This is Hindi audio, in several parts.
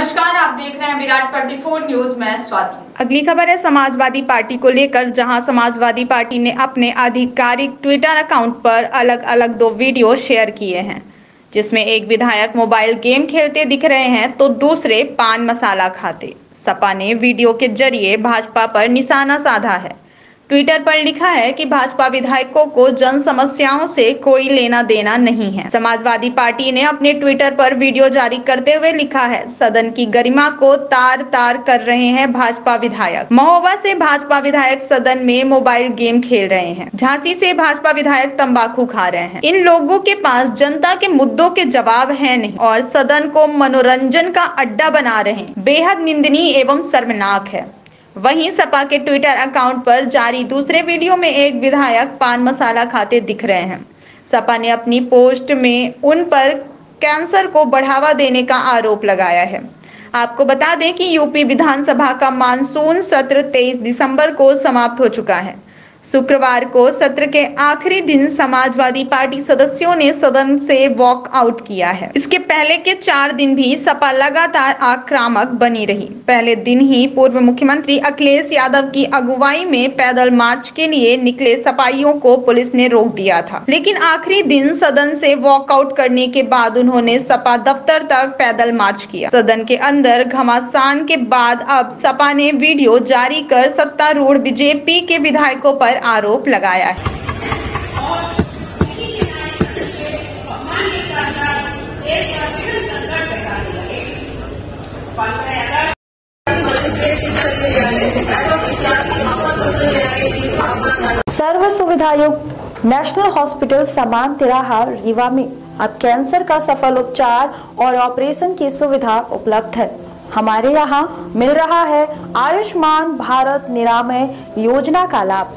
नमस्कार, आप देख रहे हैं विराट 24 न्यूज़, मैं स्वाति। अगली खबर है, समाजवादी पार्टी को लेकर, जहाँ समाजवादी पार्टी ने अपने आधिकारिक ट्विटर अकाउंट पर अलग अलग दो वीडियो शेयर किए हैं, जिसमें एक विधायक मोबाइल गेम खेलते दिख रहे हैं तो दूसरे पान मसाला खाते। सपा ने वीडियो के ज़रिए भाजपा पर निशाना साधा है। ट्विटर पर लिखा है कि भाजपा विधायकों को जन समस्याओं से कोई लेना देना नहीं है। समाजवादी पार्टी ने अपने ट्विटर पर वीडियो जारी करते हुए लिखा है, सदन की गरिमा को तार तार कर रहे हैं भाजपा विधायक। महोबा से भाजपा विधायक सदन में मोबाइल गेम खेल रहे हैं। झांसी से भाजपा विधायक तंबाकू खा रहे हैं। इन लोगों के पास जनता के मुद्दों के जवाब है नहीं और सदन को मनोरंजन का अड्डा बना रहे हैं। बेहद निंदनीय एवं शर्मनाक है। वहीं सपा के ट्विटर अकाउंट पर जारी दूसरे वीडियो में एक विधायक पान मसाला खाते दिख रहे हैं। सपा ने अपनी पोस्ट में उन पर कैंसर को बढ़ावा देने का आरोप लगाया है। आपको बता दें कि यूपी विधानसभा का मानसून सत्र 23 दिसंबर को समाप्त हो चुका है। शुक्रवार को सत्र के आखिरी दिन समाजवादी पार्टी सदस्यों ने सदन से वॉक आउट किया है। इसके पहले के चार दिन भी सपा लगातार आक्रामक बनी रही। पहले दिन ही पूर्व मुख्यमंत्री अखिलेश यादव की अगुवाई में पैदल मार्च के लिए निकले सपाइयों को पुलिस ने रोक दिया था। लेकिन आखिरी दिन सदन से वॉकआउट करने के बाद उन्होंने सपा दफ्तर तक पैदल मार्च किया। सदन के अंदर घमासान के बाद अब सपा ने वीडियो जारी कर सत्तारूढ़ बीजेपी के विधायकों पर आरोप लगाया है। सर्व सुविधा युक्त नेशनल हॉस्पिटल समान तिराहा रीवा में। अब कैंसर का सफल उपचार और ऑपरेशन की सुविधा उपलब्ध है। हमारे यहाँ मिल रहा है आयुष्मान भारत निरामय योजना का लाभ।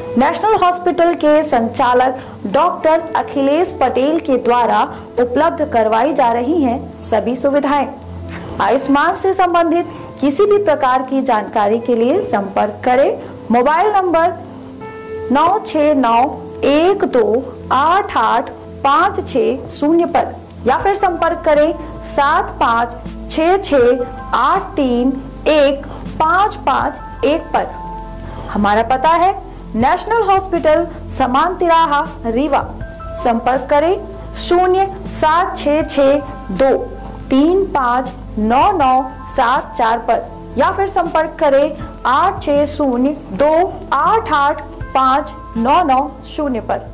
नेशनल हॉस्पिटल के संचालक डॉक्टर अखिलेश पटेल के द्वारा उपलब्ध करवाई जा रही हैं सभी सुविधाएँ। आयुष्मान से संबंधित किसी भी प्रकार की जानकारी के लिए संपर्क करें। मोबाइल नंबर नौ छ नौ एक दो आठ आठ पाँच छ शून्य पर या फिर संपर्क करें सात पाँच छ छ आठ तीन एक पाँच पाँच एक पर। हमारा पता है नेशनल हॉस्पिटल समान तिराहा रीवा। संपर्क करें शून्य सात छ छ दो, तीन पाँच नौ नौ सात चार पर, या फिर संपर्क करें आठ छ शून्य दो आठ आठ पाँच नौ नौ शून्य पर।